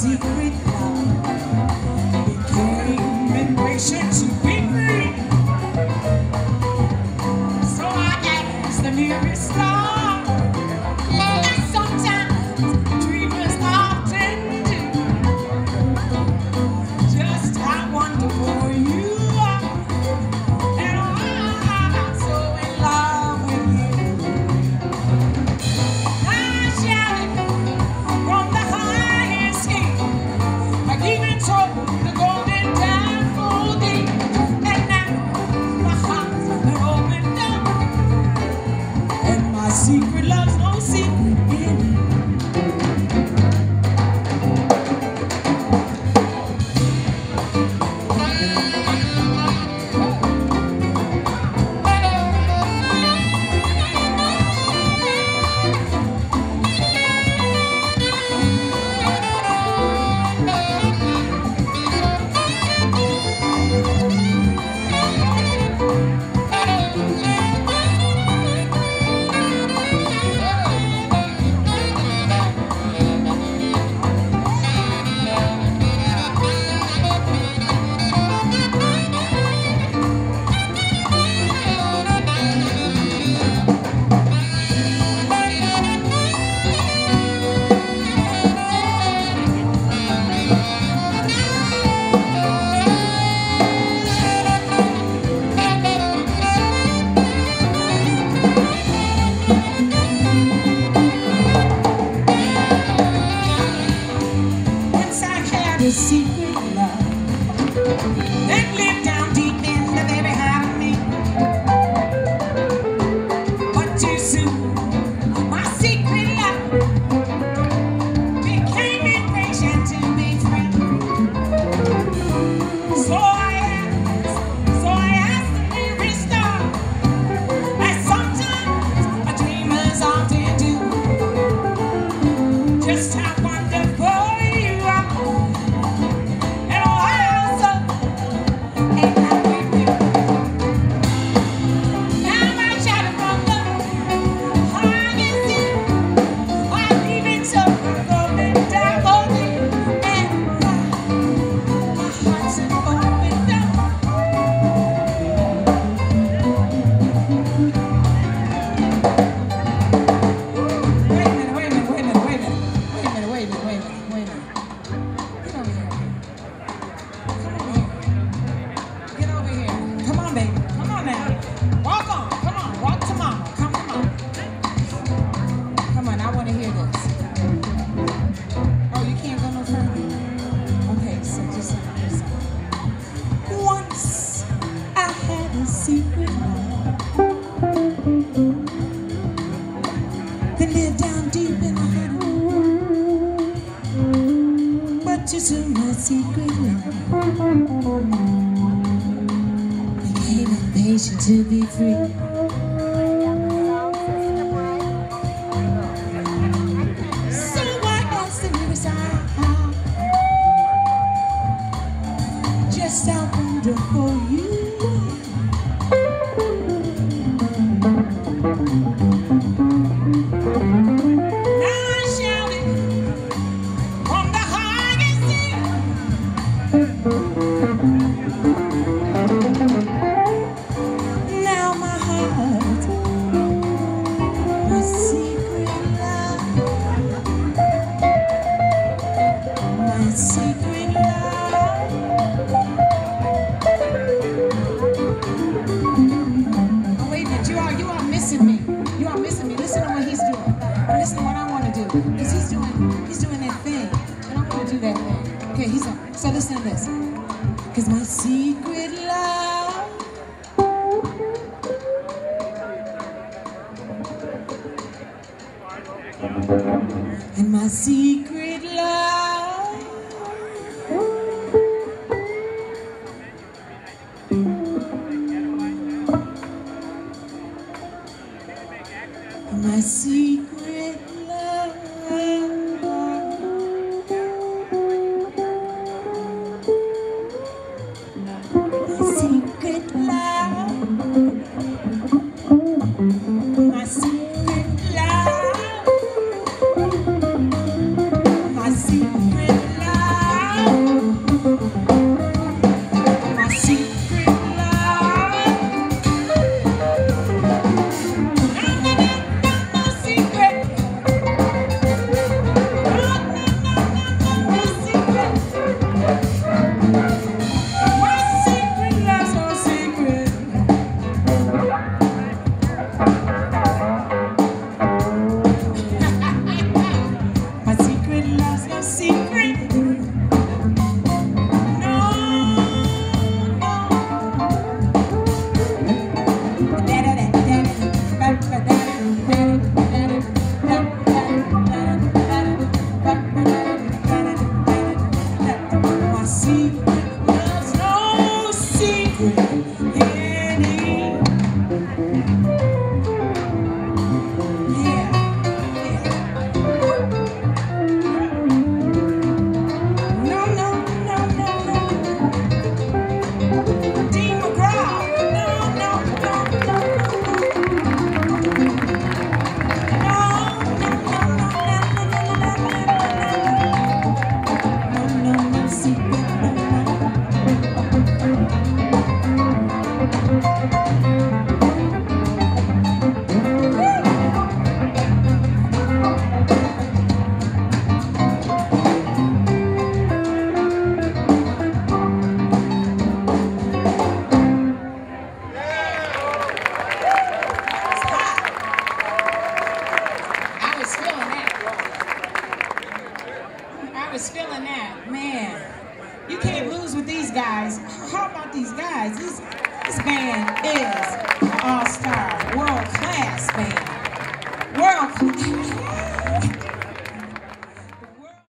secret your secret love that lived down deep in the very heart of me. But too soon, my secret love became impatient to be free. So I asked, so I asked the star, as sometimes a dreamer's often do, just how. To my secret love. I came of patient to be free. he's like, so listen to this. Cause my secret love. And my secret these guys. This, this band is all-star, world-class band. World-class.